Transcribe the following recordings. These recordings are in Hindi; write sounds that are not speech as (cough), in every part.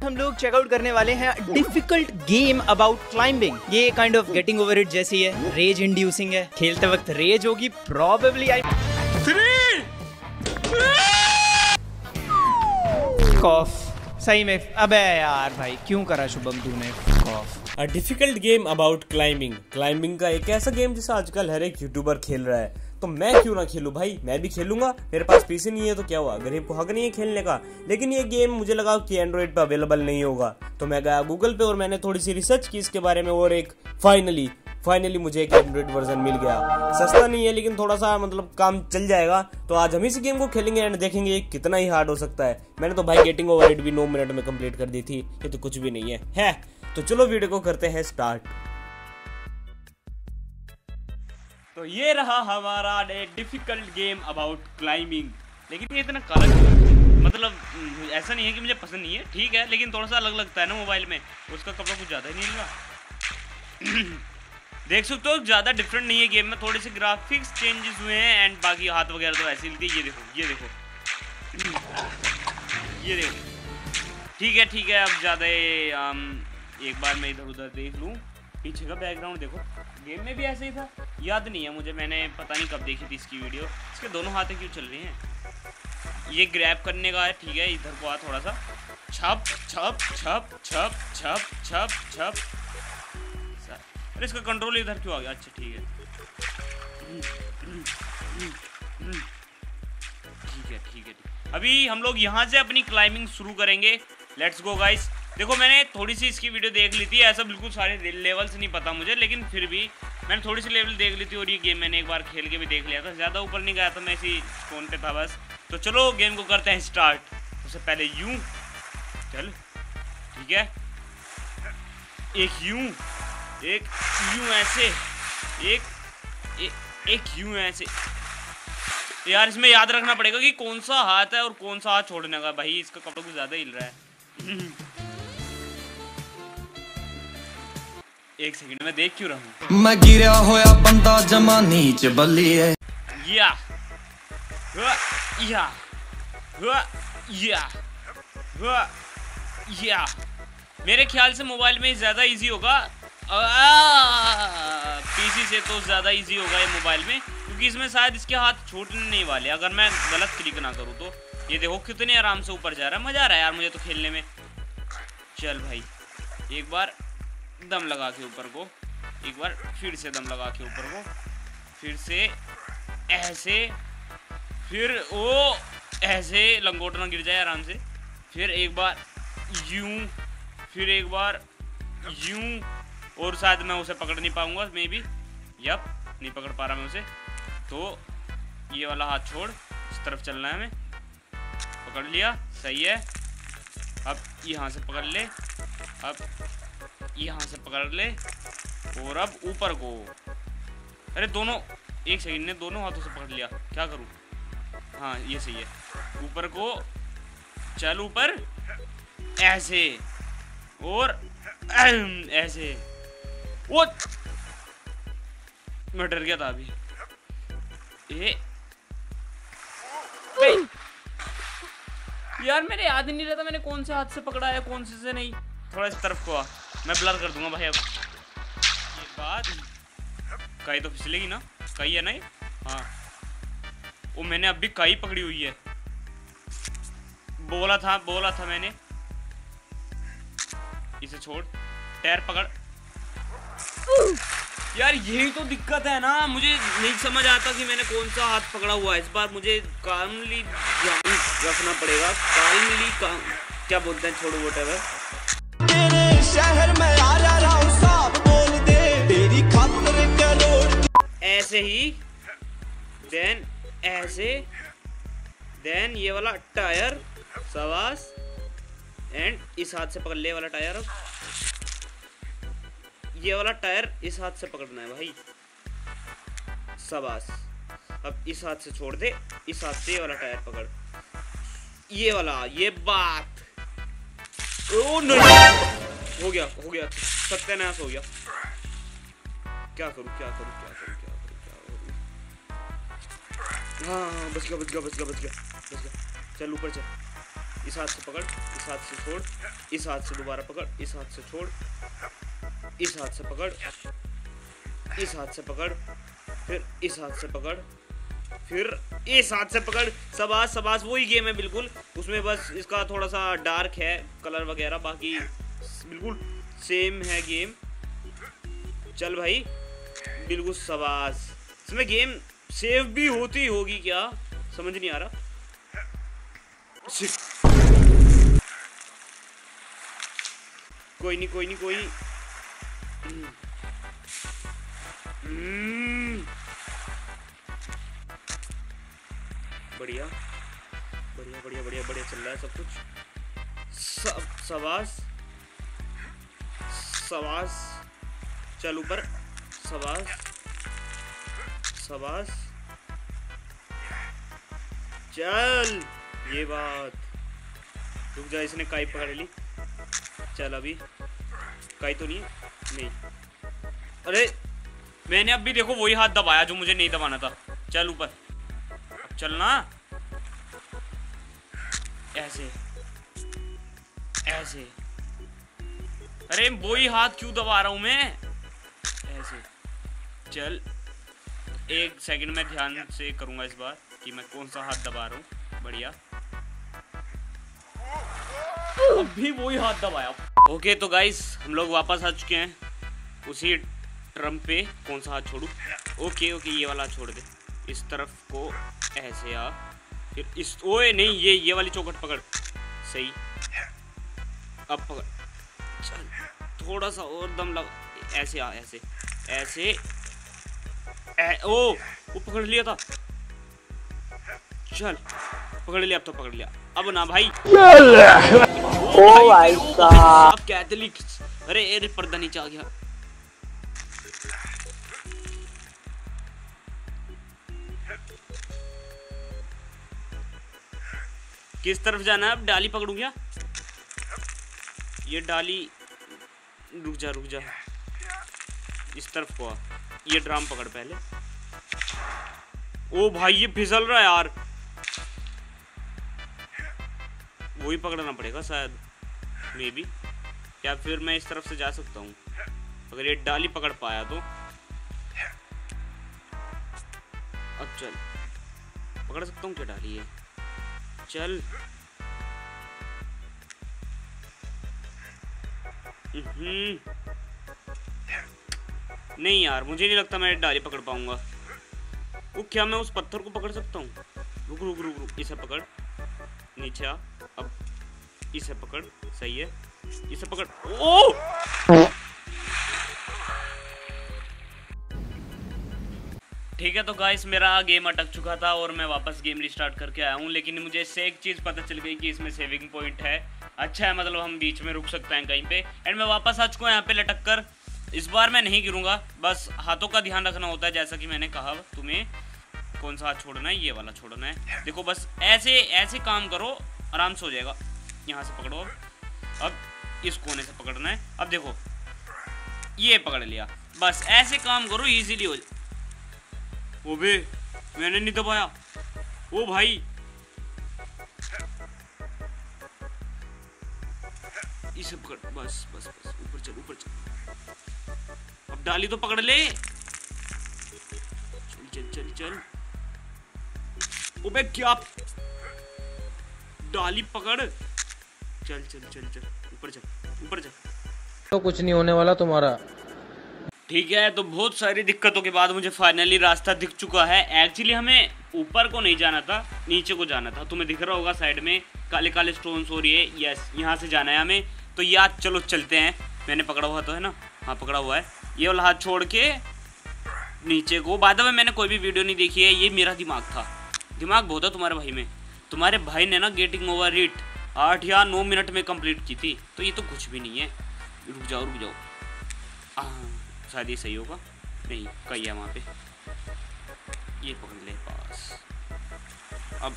हम लोग चेकआउट करने वाले हैं डिफ़िकल्ट गेम अबाउट क्लाइंबिंग ये kind of getting over it जैसी है. रेज इंड्यूसिंग है. खेलते वक्त रेज होगी प्रॉबेबली आई कॉफ सही में, अबे यार भाई, क्यों करा शुभम तूने? कॉफ a difficult game about climbing climbing का एक ऐसा गेम जिसे आजकल हर एक यूट्यूबर खेल रहा है। तो मैं क्यों ना खेलूं? भाई, मैं भी खेलूँगा, मेरे पास पीसी नहीं है तो क्या हुआ? गरीब को हक नहीं है खेलने का। लेकिन ये गेम मुझे लगा कि एंड्रॉइड पे अवेलेबल नहीं होगा। तो मैं गया गूगल पे और मैंने थोड़ी सी रिसर्च की इसके बारे में और एक फाइनली फाइनली मुझे एक एंड्रॉइड वर्जन मिल गया। सस्ता नहीं है, लेकिन थोड़ा सा मतलब काम चल जाएगा। तो आज हम इस गेम को खेलेंगे एंड देखेंगे कितना ही हार्ड हो सकता है। मैंने तो भाई गेटिंग ओवर भी नौ मिनट में कंप्लीट कर दी थी। ये तो कुछ भी नहीं है। है तो चलो वीडियो को करते हैं स्टार्ट तो ये रहा हमारा डिफ़िकल्ट गेम अबाउट क्लाइंबिंग लेकिन ये इतना काला क्यों मतलब हम्म, ऐसा नहीं है कि मुझे पसंद नहीं है ठीक है लेकिन थोड़ा सा अलग लगता है ना मोबाइल में। उसका कपड़ा कुछ ज़्यादा ही नहीं लगा। (clears throat) देख सकते हो ज़्यादा डिफरेंट नहीं है गेम में। थोड़े से ग्राफिक्स चेंजेस हुए हैं एंड बाकी हाथ वगैरह तो ऐसे ही ये देखो ये देखो। (clears throat) ये देखो। ठीक है ठीक है अब ज़्यादा एक बार मैं इधर उधर देख लूँ। पीछे का बैकग्राउंड देखो। गेम में भी ऐसे ही था। याद नहीं है मुझे, मैंने पता नहीं कब देखी थी इसकी वीडियो। इसके दोनों हाथें क्यों चल रही हैं? ये ग्रैब करने का है, ठीक है, इधर को आ थोड़ा सा छप छप छप छप छप छप छप। अरे इसका कंट्रोल इधर क्यों आ गया? अच्छा ठीक है। ठीक है ठीक है अभी हम लोग यहाँ से अपनी क्लाइंबिंग शुरू करेंगे। लेट्स गो गाइस देखो, मैंने थोड़ी सी इसकी वीडियो देख ली थी, ऐसा बिल्कुल सारे लेवल्स नहीं पता मुझे, लेकिन फिर भी मैंने थोड़ी सी लेवल देख ली थी और ये गेम मैंने एक बार खेल के भी देख लिया था। ज़्यादा ऊपर नहीं गया था मैं इसी फ़ोन पे था बस। तो चलो गेम को करते हैं स्टार्ट उससे पहले यूँ। चल। ठीक है? एक यूँ। एक यूँ ऐसे। एक ए, एक यूँ ऐसे। यार इसमें याद रखना पड़ेगा कि कौन सा हाथ है और कौन सा हाथ छोड़ने का। भाई इसका कपड़ा कुछ ज़्यादा हिल रहा है? एक सेकंड में देख क्यों रहा हूँ? मैं गिरा होया बंदा जमा नीच बल्ली है। या। या। या। या। मेरे ख्याल से मोबाइल में ज़्यादा इजी होगा। पीसी से तो ज़्यादा इजी होगा ये मोबाइल में क्योंकि इसमें शायद इसके हाथ छूटने नहीं वाले अगर मैं गलत क्लिक ना करूँ तो। ये देखो कितने आराम से ऊपर जा रहा है। मज़ा आ रहा है यार मुझे तो खेलने में। चल भाई एक बार दम लगा के ऊपर को, एक बार फिर से दम लगा के ऊपर को, फिर से ऐसे, फिर वो ऐसे लंगोट ना गिर जाए आराम से, फिर एक बार यूँ, फिर एक बार यूँ, और शायद मैं उसे पकड़ नहीं पाऊँगा मे भी यप नहीं पकड़ पा रहा मैं उसे तो ये वाला हाथ छोड़, इस तरफ़ चलना है हमें, पकड़ लिया, सही है, अब यहाँ से पकड़ ले, अब यहाँ से पकड़ ले और अब ऊपर को। अरे दोनों, एक सेकंड ने दोनों हाथों से पकड़ लिया। क्या करूँ? हाँ ये सही है। ऊपर को, चल ऊपर, ऐसे। और ऐसे। वो मैं डर गया था अभी। ए यार, मेरे याद नहीं रहता मैंने कौन से हाथ से पकड़ा है, कौन से से नहीं। थोड़ा इस तरफ़ को आ। मैं ब्लर कर दूँगा भाई अब। ये बात कई तो फिसलेगी ना? कई है ना ये? हाँ। वो मैंने अभी कई पकड़ी हुई है। बोला था बोला था मैंने। इसे छोड़। टायर पकड़। यार, यही तो दिक्कत है ना। मुझे नहीं समझ आता कि मैंने कौन सा हाथ पकड़ा हुआ है। इस बार मुझे कामली रखना पड़ेगा। कामली काम क्या बोलते हैं? छोड़ो वोट शहर में आ रहा साफ़ बोल दे, तेरी खातर करोड़ ऐसे ही देन ऐसे देन ये वाला टायर सवास एंड इस हाथ से पकड़ ले वाला टायर ये वाला टायर इस हाथ से पकड़ना है भाई। सबास अब इस हाथ से छोड़ दे, इस हाथ से ये वाला टायर पकड़। ये वाला, ये बात। ओ, नहीं। हो गया हो गया, सत्यानाश हो गया। क्या करूँ क्या करूँ क्या करूँ क्या करूँ क्या करूँ? हाँ बच गया बच गया बच गया बच गया बच गया। चल, ऊपर चल। इस हाथ से पकड़, इस हाथ से छोड़, इस हाथ से दोबारा पकड़, इस हाथ से छोड़, इस हाथ से पकड़, इस हाथ से पकड़, फिर इस हाथ से पकड़, फिर इस हाथ से पकड़। सबास सबास वही गेम है बिल्कुल। उसमें बस इसका थोड़ा सा डार्क है कलर वगैरह, बाकी बिल्कुल सेम है गेम चल भाई, बिल्कुल सबास इसमें गेम सेव भी होती होगी क्या? समझ नहीं आ रहा. कोई नहीं कोई नहीं, कोई हम्म। बढ़िया. बढ़िया बढ़िया बढ़िया बढ़िया चल रहा है सब कुछ. सब सवास सवास, चल ऊपर। सवास सवास। चल, ये बात। रुक जा, इसने काई पकड़ ली। चल अभी। काई तो नहीं नहीं। अरे, मैंने अब भी देखो वही हाथ दबाया जो मुझे नहीं दबाना था। चल ऊपर। अब चलना। ऐसे। ऐसे। अरे वो ही हाथ क्यों दबा रहा हूँ मैं? ऐसे। चल, एक सेकंड में ध्यान से करूँगा इस बार कि मैं कौन सा हाथ दबा रहा हूँ। बढ़िया। अभी वही हाथ दबाया। ओके तो गाइस हम लोग वापस आ चुके हैं। उसी ड्रम पे कौन सा हाथ छोड़ू? ओके ओके ये वाला छोड़ दे। इस तरफ़ को ऐसे आ फिर इस, ओए, नहीं, ये ये वाली चौकट पकड़। सही। अब पकड़। चल थोड़ा सा और दम लग। ऐसे आ ऐसे ऐसे। ऐ, ओ वो पकड़ लिया था। चल पकड़ लिया अब तो पकड़ लिया। अब ना भाई। ओ भाई साहब कैथलिक। अरे अरे पर्दा नीचे आ गया। किस तरफ़ जाना है? अब डाली पकड़ू क्या? ये डाली, रुक जा रुक जा। इस तरफ़ को ये ड्राम पकड़ पहले। ओ भाई, ये फिसल रहा है यार। वही पकड़ना पड़ेगा शायद। मे बी या फिर मैं इस तरफ़ से जा सकता हूँ। अगर ये डाली पकड़ पाया तो। अब चल। पकड़ सकता हूँ क्या डाली है चल। नहीं यार मुझे नहीं लगता मैं डाली पकड़ पाऊँगा। वो क्या मैं उस पत्थर को पकड़ सकता हूँ? रुक रुक रुक रुक इसे पकड़। नीचे आ अब इसे पकड़ सही है। इसे पकड़। ओ ठीक है तो गाइस मेरा गेम अटक चुका था और मैं वापस गेम रिस्टार्ट करके आया हूँ लेकिन मुझे इससे एक चीज़ पता चल गई कि इसमें सेविंग पॉइंट है। अच्छा है मतलब हम बीच में रुक सकते हैं कहीं पे। एंड मैं वापस आ चुका हूँ यहाँ पे लटक कर इस बार मैं नहीं गिरूँगा बस हाथों का ध्यान रखना होता है जैसा कि मैंने कहा तुम्हें कौन सा हाथ छोड़ना है ये वाला छोड़ना है। देखो बस ऐसे ऐसे काम करो आराम से हो जाएगा। यहाँ से पकड़ो अब। इस कोने से पकड़ना है। अब देखो ये पकड़ लिया। बस ऐसे काम करो इजीली हो जाए ओबे मैंने नहीं दबाया। ओ भाई इसे पकड़ बस बस बस ऊपर चल ऊपर चल। अब डाली तो पकड़ ले। चल चल चल चल। ओबे क्या? डाली पकड़। चल चल चल चल ऊपर चल ऊपर चल। तो कुछ नहीं होने वाला तुम्हारा। ठीक है तो बहुत सारी दिक्कतों के बाद मुझे फाइनली रास्ता दिख चुका है। एक्चुअली हमें ऊपर को नहीं जाना था नीचे को जाना था। तुम्हें दिख रहा होगा साइड में काले काले स्टोन्स हो रही है। यस यहाँ से जाना है हमें। तो याद चलो चलते हैं। मैंने पकड़ा हुआ तो है ना? हाँ पकड़ा हुआ है। ये वाला हाथ छोड़ के नीचे को। बाद में मैंने कोई भी वीडियो नहीं देखी है। ये मेरा दिमाग था। दिमाग बहुत है तुम्हारे भाई में। तुम्हारे भाई ने ना गेटिंग ओवर रीट आठ या नौ मिनट में कंप्लीट की थी। तो ये तो कुछ भी नहीं है। रुक जाओ रुक जाओ। शायद ये सही होगा। नहीं, कही है वहाँ पे। ये पकड़ ले पास अब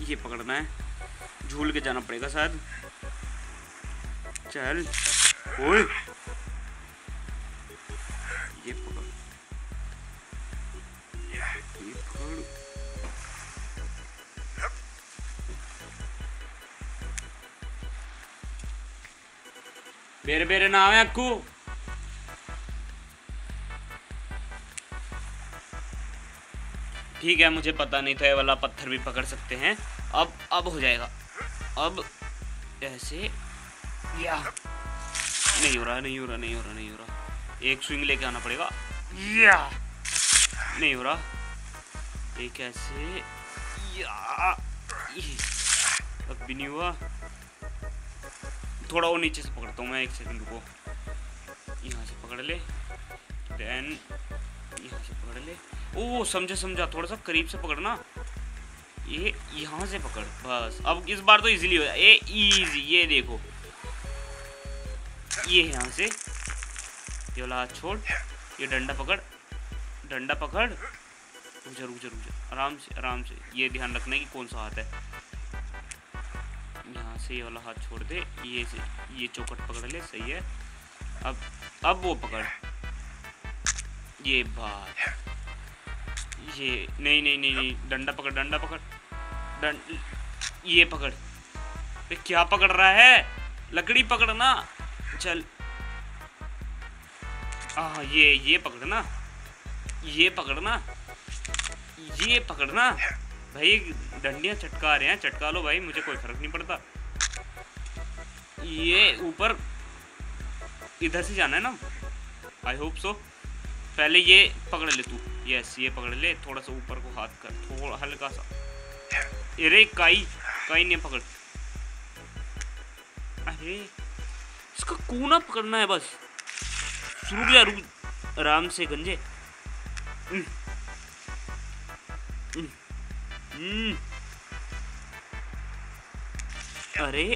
ये पकड़ना है। झूल के जाना पड़ेगा शायद। चल। ओए। ये बेरे बेरे नाम है आपको ठीक है मुझे पता नहीं था ये वाला पत्थर भी पकड़ सकते हैं। अब अब हो जाएगा। अब ऐसे या। नहीं हो रहा नहीं हो रहा नहीं हो रहा नहीं हो रहा। एक स्विंग लेके आना पड़ेगा। या। नहीं हो रहा। एक ऐसे। या। अब भी नहीं हुआ। थोड़ा वो नीचे से पकड़ता हूँ मैं एक सेकंड को यहाँ से पकड़ ले। देन यहाँ से पकड़ ले। ओ समझा समझा। थोड़ा सा करीब से पकड़ना। ये यहाँ से पकड़। बस। अब इस बार तो इजीली हो जाए ये इजी ये देखो। ये यहाँ से। ये वाला हाथ छोड़। ये डंडा पकड़। डंडा पकड़। जा, रुक जा आराम से आराम से। ये ध्यान रखना है कि कौन सा हाथ है। यहाँ से ये वाला हाथ छोड़ दे। ये से, ये चौकट पकड़ ले। सही है। अब अब वो पकड़। ये बात। ये, नहीं नहीं नहीं नहीं। डंडा पकड़ डंडा पकड़। डंड, ये पकड़। क्या पकड़ रहा है? लकड़ी पकड़ना। चल। हाँ ये ये पकड़ना। ये पकड़ना। ये पकड़ना। भाई, डंडियाँ चटका रहे हैं, चटका लो भाई, मुझे कोई फ़र्क नहीं पड़ता। ये ऊपर, इधर से जाना है ना? आई होप सो पहले ये पकड़ ले तू। यस ये पकड़ ले, थोड़ा सा ऊपर को हाथ कर, थोड़ा हल्का सा। अरे, काई काई नहीं पकड़। अरे इसका कूना पकड़ना है बस। रुक जा रुक, आराम से गंजे। अरे।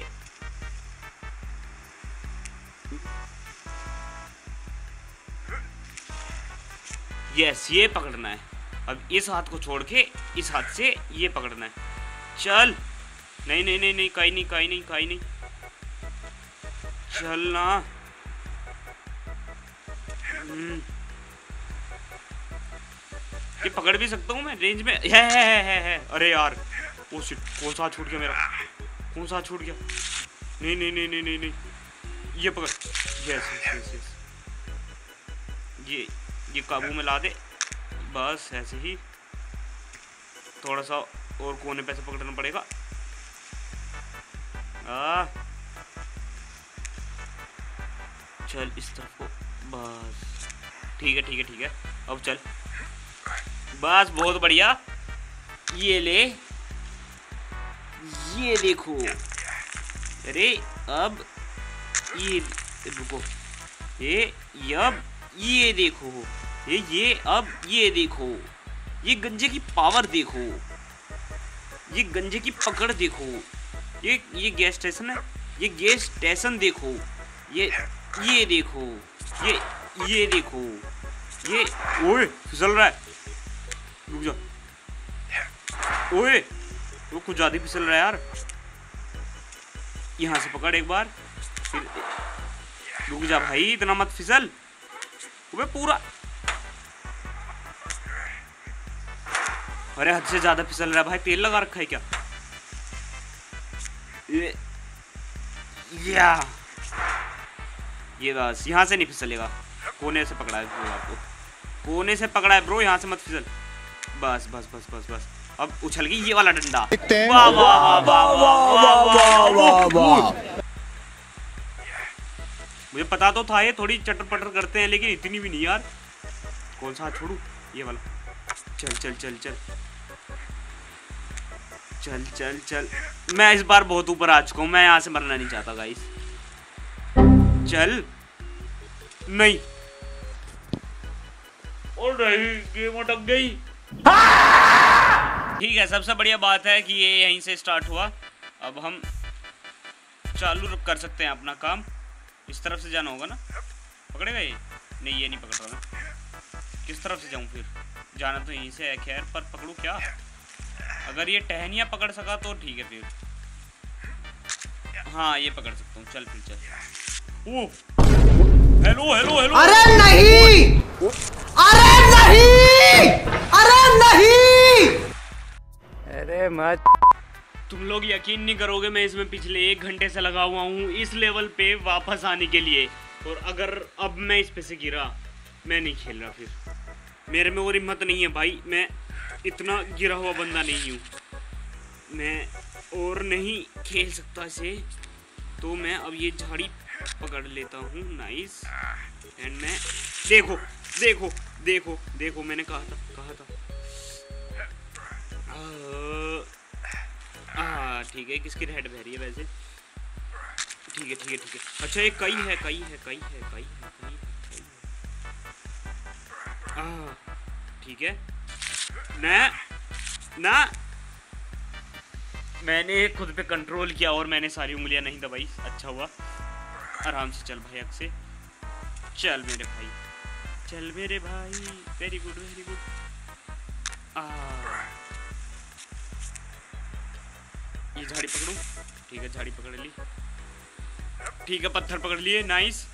यस, ये पकड़ना है। अब इस हाथ को छोड़ के इस हाथ से ये पकड़ना है। चल। नहीं नहीं नहीं नहीं, कहीं नहीं कहीं नहीं कहीं नहीं। चल ना हम्म। ये पकड़ भी सकता हूँ मैं? रेंज में? है है है है, है। अरे यार ओ शिट कौन सा छूट गया मेरा? कौन सा छूट गया? नहीं नहीं नहीं नहीं नहीं नहीं। ये पकड़। यस यस यस ये ये काबू में ला दे। बस ऐसे ही। थोड़ा सा और कोने पे से पकड़ना पड़ेगा। आ। चल इस तरफ़ को। बस। ठीक है ठीक है ठीक है। अब चल। बस, बहुत बढ़िया। ये ले। ये देखो। अरे, अब ये रुको। ये अब ये देखो। ये ये अब ये देखो। ये गंजे की पावर देखो। ये गंजे की पकड़ देखो। ये ये गैस स्टेशन है। ये गैस स्टेशन देखो। ये ये देखो, ये ये देखो, ये, ओए, फिसल रहा है। रुक जा। ओए, वो कुछ ज़्यादा फिसल रहा है यार। यहाँ से पकड़ एक बार, फिर रुक जा भाई, इतना मत फिसल। अबे पूरा। अरे, हद से ज़्यादा फिसल रहा है भाई, तेल लगा रखा है क्या? ये। या बस यहाँ से नहीं फिसलेगा कोने से पकड़ा है ब्रो आपको कोने से पकड़ा है ब्रो यहाँ से मत फिसल बस बस बस बस बस अब उछल गई ये वाला डंडा वाह वाह वाह वाह वाह वाह वाह मुझे पता तो था ये थोड़ी चटर पटर करते हैं लेकिन इतनी भी नहीं यार कौन सा हाथ छोड़ू ये वाला चल चल चल चल चल चल चल मैं इस बार बहुत ऊपर आ चुका हूँ मैं यहाँ से मरना नहीं चाहता गाइस चल। नहीं। और गेम अटक गई। ठीक है सबसे बढ़िया बात है कि ये यहीं से स्टार्ट हुआ। अब हम चालू कर सकते हैं अपना काम। इस तरफ़ से जाना होगा ना? पकड़ेगा ये नहीं ये नहीं पकड़ रहा मैं किस तरफ़ से जाऊँ फिर? जाना तो यहीं से है खैर पर पकड़ू क्या? अगर ये टहनिया पकड़ सका तो ठीक है फिर। हाँ ये पकड़ सकता हूँ। चल फिर चल। हेलो हेलो हेलो अरे नहीं! अरे नहीं! अरे नहीं! अरे मत। तुम लोग यकीन नहीं करोगे मैं इसमें पिछले एक घंटे से लगा हुआ हूँ इस लेवल पे वापस आने के लिए। और अगर अब मैं इस पे से गिरा मैं नहीं खेल रहा फिर। मेरे में और हिम्मत नहीं है भाई मैं इतना गिरा हुआ बंदा नहीं हूँ। मैं और नहीं खेल सकता इसे तो मैं अब ये झाड़ी पकड़ लेता हूँ। नाइस एंड मैं देखो देखो देखो देखो, मैंने कहा था कहा था। ठीक है, किसकी हेड बह रही है वैसे? ठीक है ठीक है ठीक है। अच्छा ये कई है कई है कई है कई है, कई हाँ ठीक है। ना ना। मैंने खुद पे कंट्रोल किया और मैंने सारी उंगलियाँ नहीं दबाई। अच्छा हुआ। आराम से चल भाई अक से। चल मेरे भाई। चल मेरे भाई। वेरी गुड वेरी गुड ये झाड़ी पकड़ू? ठीक है, झाड़ी पकड़ ली। ठीक है, पत्थर पकड़ लिए। नाइस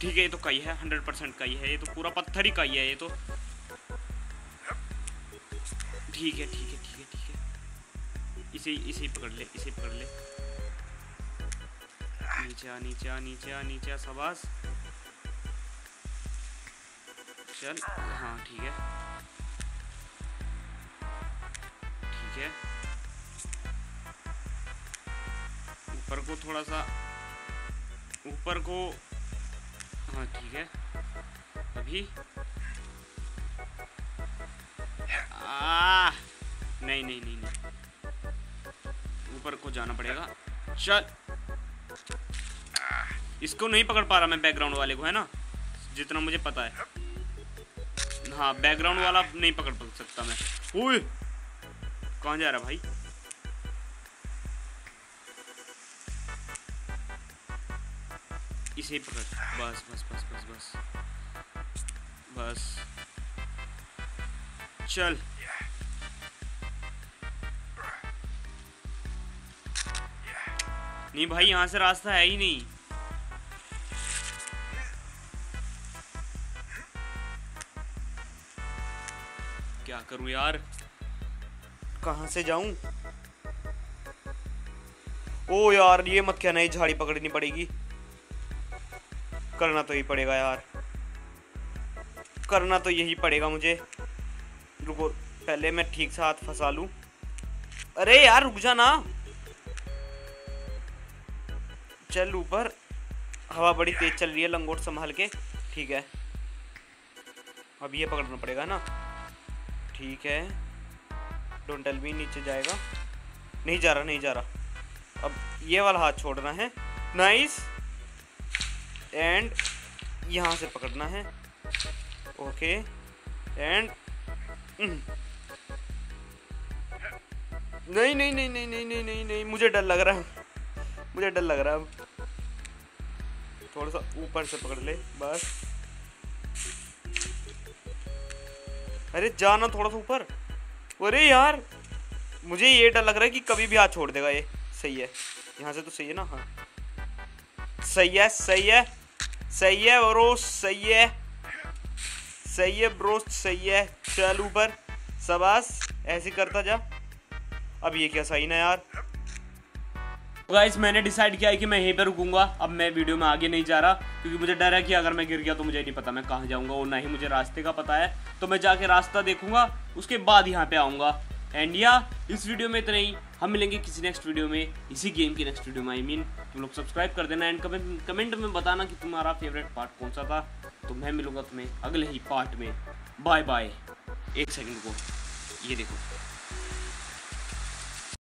ठीक है, ये तो कई है। हंड्रेड परसेंट कई है। ये तो पूरा पत्थर ही कई है, ये तो। ठीक है ठीक है ठीक है ठीक है। इसे इसे ही पकड़ ले, इसे पकड़ ले। नीचे नीचे नीचे नीचे सबास चल हाँ ठीक है। ठीक है। ऊपर को थोड़ा सा, ऊपर को हाँ ठीक है। अभी। आ नहीं नहीं नहीं। ऊपर को जाना पड़ेगा। चल। इसको नहीं पकड़ पा रहा मैं बैकग्राउंड वाले को, है ना? जितना मुझे पता है। हाँ बैकग्राउंड वाला नहीं पकड़ सकता मैं। ओए! कहाँ जा रहा भाई? इसे पकड़। बस बस बस बस बस। बस। चल। नहीं भाई, यहाँ से रास्ता है ही नहीं। क्या करूँ यार? कहाँ से जाऊँ? ओ यार, ये मत क्या नई झाड़ी पकड़नी पड़ेगी। करना तो ही पड़ेगा यार। करना तो यही पड़ेगा मुझे। रुको, पहले मैं ठीक से हाथ फंसा लूँ। अरे यार, रुक जा ना चल ऊपर। हवा बड़ी तेज चल रही है, लंगोट संभाल के। ठीक है। अब ये पकड़ना पड़ेगा ना? ठीक है। डोंट टेल मी नीचे जाएगा। नहीं जा रहा, नहीं जा रहा। अब ये वाला हाथ छोड़ना है। नाइस एंड यहाँ से पकड़ना है। ओके एंड नहीं नहीं नहीं नहीं नहीं नहीं नहीं नहीं, मुझे डर लग रहा है। मुझे डर लग रहा है अब। थोड़ा सा ऊपर से पकड़ ले, बस। अरे जाना थोड़ा सा ऊपर। अरे यार, मुझे ये डर लग रहा है कि कभी भी हाथ छोड़ देगा ये। सही है। यहाँ से तो सही है ना? हाँ। सही है सही है सही है ब्रो सही है। सही है ब्रो, सही है। चल ऊपर। सबास ऐसे करता जा। अब ये क्या सही ना यार? गाइस, मैंने डिसाइड किया है कि मैं यहीं पे रुकूँगा। अब मैं वीडियो में आगे नहीं जा रहा, क्योंकि मुझे डर है कि अगर मैं गिर गया तो मुझे नहीं पता मैं कहाँ जाऊँगा और ना ही मुझे रास्ते का पता है। तो मैं जाके रास्ता देखूँगा, उसके बाद यहाँ पे आऊँगा। एंड या इस वीडियो में इतना ही। हम मिलेंगे किसी नेक्स्ट वीडियो में, इसी गेम की नेक्स्ट वीडियो में आई मीन तुम लोग सब्सक्राइब कर देना एंड कमेंट कमेंट में बताना कि तुम्हारा फेवरेट पार्ट कौन सा था। तो मैं मिलूँगा तुम्हें अगले ही पार्ट में। बाय बाय एक सेकंड को ये देखो।